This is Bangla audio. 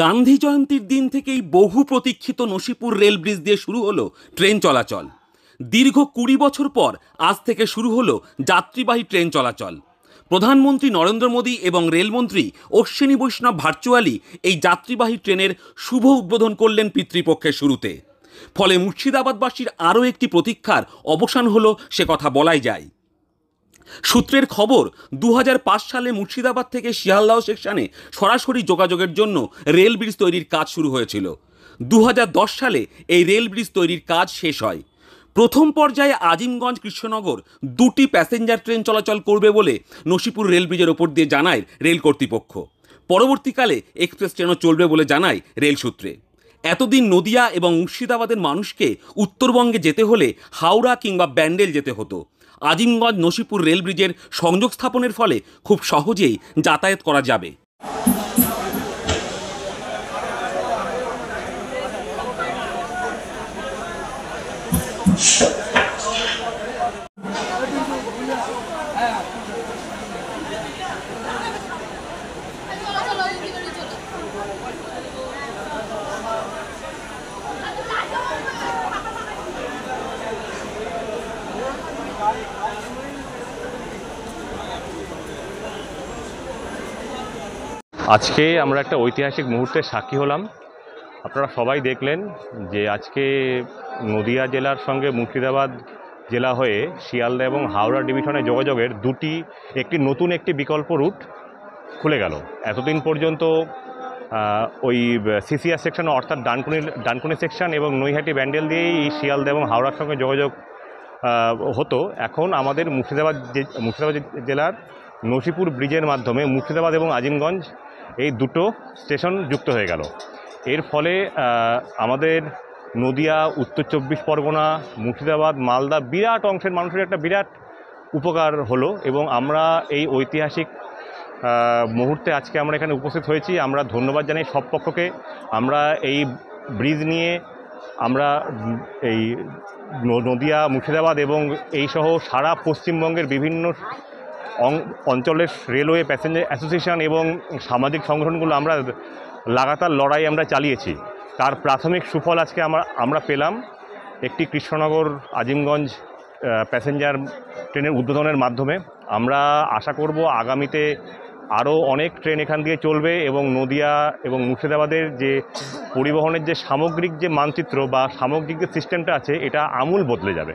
গান্ধী জয়ন্তীর দিন থেকেই বহু প্রতীক্ষিত নসিপুর রেল ব্রিজ দিয়ে শুরু হলো ট্রেন চলাচল। দীর্ঘ কুড়ি বছর পর আজ থেকে শুরু হলো যাত্রীবাহী ট্রেন চলাচল। প্রধানমন্ত্রী নরেন্দ্র মোদী এবং রেলমন্ত্রী অশ্বিনী বৈষ্ণব ভার্চুয়ালি এই যাত্রীবাহী ট্রেনের শুভ উদ্বোধন করলেন পিতৃপক্ষের শুরুতে। ফলে মুর্শিদাবাদবাসীর আরও একটি প্রতীক্ষার অবসান হলো সে কথা বলাই যায়। সূত্রের খবর দু হাজার পাঁচ সালে মুর্শিদাবাদ থেকে শিয়ালদাহ সেকশনে সরাসরি যোগাযোগের জন্য রেল ব্রিজ তৈরির কাজ শুরু হয়েছিল। দু হাজার দশ সালে এই রেল ব্রিজ তৈরির কাজ শেষ হয়। প্রথম পর্যায়ে আজিমগঞ্জ কৃষ্ণনগর দুটি প্যাসেঞ্জার ট্রেন চলাচল করবে বলে নসিপুর রেল ব্রিজের ওপর দিয়ে জানায় রেল কর্তৃপক্ষ। পরবর্তীকালে এক্সপ্রেস ট্রেনও চলবে বলে জানায় রেল সূত্রে। এতদিন নদিয়া এবং মুর্শিদাবাদের মানুষকে উত্তরবঙ্গে যেতে হলে হাওড়া কিংবা ব্যান্ডেল যেতে হতো। আজিমগঞ্জ নসিপুর রেল ব্রিজের সংযোগ স্থাপনের ফলে খুব সহজেই যাতায়াত করা যাবে। আজকে আমরা একটা ঐতিহাসিক মুহূর্তের সাক্ষী হলাম। আপনারা সবাই দেখলেন যে আজকে নদিয়া জেলার সঙ্গে মুর্শিদাবাদ জেলা হয়ে শিয়ালদা এবং হাওড়া ডিভিশনে যোগাযোগের দুটি, একটি নতুন, একটি বিকল্প রুট খুলে গেল। এতদিন পর্যন্ত ওই সিসিআর সেকশন অর্থাৎ ডানকুনি ডানকুনি সেকশন এবং নৈহাটি ব্যান্ডেল দিয়েই শিয়ালদা এবং হাওড়ার সঙ্গে যোগাযোগ হতো। এখন আমাদের মুর্শিদাবাদ মুর্শিদাবাদ জেলার নসিপুর ব্রিজের মাধ্যমে মুর্শিদাবাদ এবং আজিমগঞ্জ এই দুটো স্টেশন যুক্ত হয়ে গেল। এর ফলে আমাদের নদিয়া, উত্তর চব্বিশ পরগনা, মুর্শিদাবাদ, মালদা বিরাট অংশের মানুষের একটা বিরাট উপকার হলো এবং আমরা এই ঐতিহাসিক মুহূর্তে আজকে আমরা এখানে উপস্থিত হয়েছি। আমরা ধন্যবাদ জানাই সব পক্ষকে। আমরা এই ব্রিজ নিয়ে আমরা এই নদিয়া, মুর্শিদাবাদ এবং এই সহ সারা পশ্চিমবঙ্গের বিভিন্ন অঞ্চলের রেলওয়ে প্যাসেঞ্জার অ্যাসোসিয়েশন এবং সামাজিক সংগঠনগুলো আমরা লাগাতার লড়াই আমরা চালিয়েছি। তার প্রাথমিক সুফল আজকে আমরা আমরা পেলাম একটি কৃষ্ণনগর আজিমগঞ্জ প্যাসেঞ্জার ট্রেনের উদ্বোধনের মাধ্যমে। আমরা আশা করব আগামীতে আরও অনেক ট্রেন এখান দিয়ে চলবে এবং নদিয়া এবং মুর্শিদাবাদের যে পরিবহনের যে সামগ্রিক যে মানচিত্র বা সামগ্রিক যে সিস্টেমটা আছে, এটা আমূল বদলে যাবে।